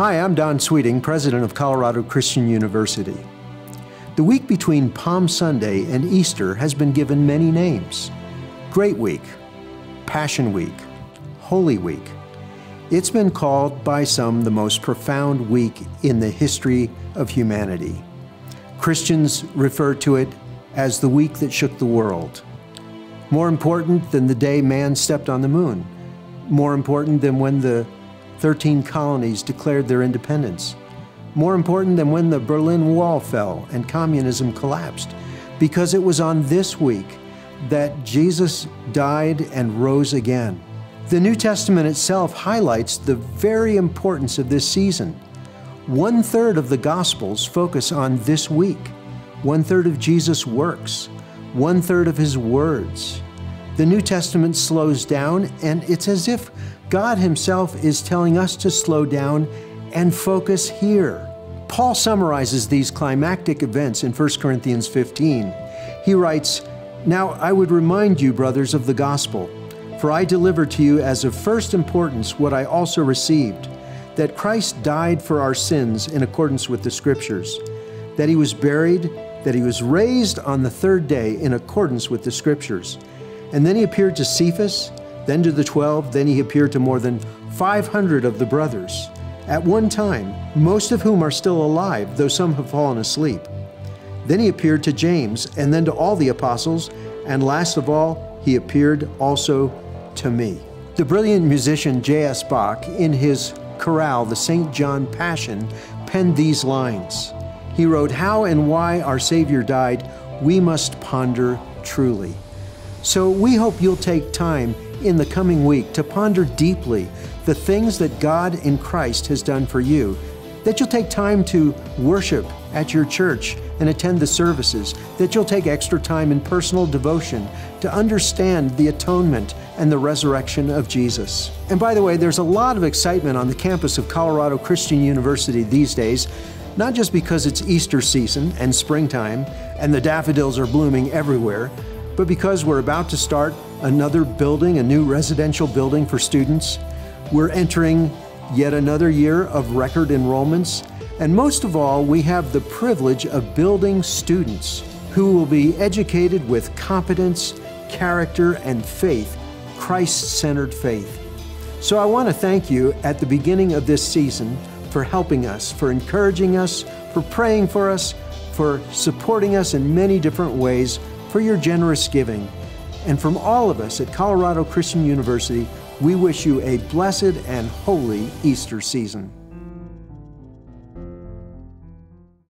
Hi, I'm Don Sweeting, president of Colorado Christian University. The week between Palm Sunday and Easter has been given many names Great Week, Passion Week, Holy Week. It's been called by some the most profound week in the history of humanity. Christians refer to it as the week that shook the world. More important than the day man stepped on the moon. More important than when the 13 colonies declared their independence. More important than when the Berlin Wall fell and communism collapsed. Because it was on this week that Jesus died and rose again. The New Testament itself highlights the very importance of this season. One third of the Gospels focus on this week, one third of Jesus' works, one third of his words. The New Testament slows down, and it's as if God Himself is telling us to slow down and focus here. Paul summarizes these climactic events in 1 Corinthians 15. He writes, Now I would remind you, brothers, of the gospel, for I delivered to you as of first importance what I also received that Christ died for our sins in accordance with the Scriptures, that he was buried, that he was raised on the third day in accordance with the Scriptures. And then he appeared to Cephas, then to the twelve, then he appeared to more than 500 of the brothers. At one time, most of whom are still alive, though some have fallen asleep. Then he appeared to James, and then to all the apostles, and last of all, he appeared also to me. The brilliant musician J.S. Bach, in his chorale, the St. John Passion, penned these lines. He wrote, How and why our Savior died, we must ponder truly. So we hope you'll take time in the coming week to ponder deeply the things that God in Christ has done for you, that you'll take time to worship at your church and attend the services, that you'll take extra time in personal devotion to understand the atonement and the resurrection of Jesus. And by the way, there's a lot of excitement on the campus of Colorado Christian University these days, not just because it's Easter season and springtime and the daffodils are blooming everywhere, but because we're about to start another building, a new residential building for students. We're entering yet another year of record enrollments. And most of all, we have the privilege of building students who will be educated with competence, character, and faith, Christ centered faith. So I want to thank you at the beginning of this season for helping us, for encouraging us, for praying for us, for supporting us in many different ways, for your generous giving. And from all of us at Colorado Christian University, we wish you a blessed and holy Easter season.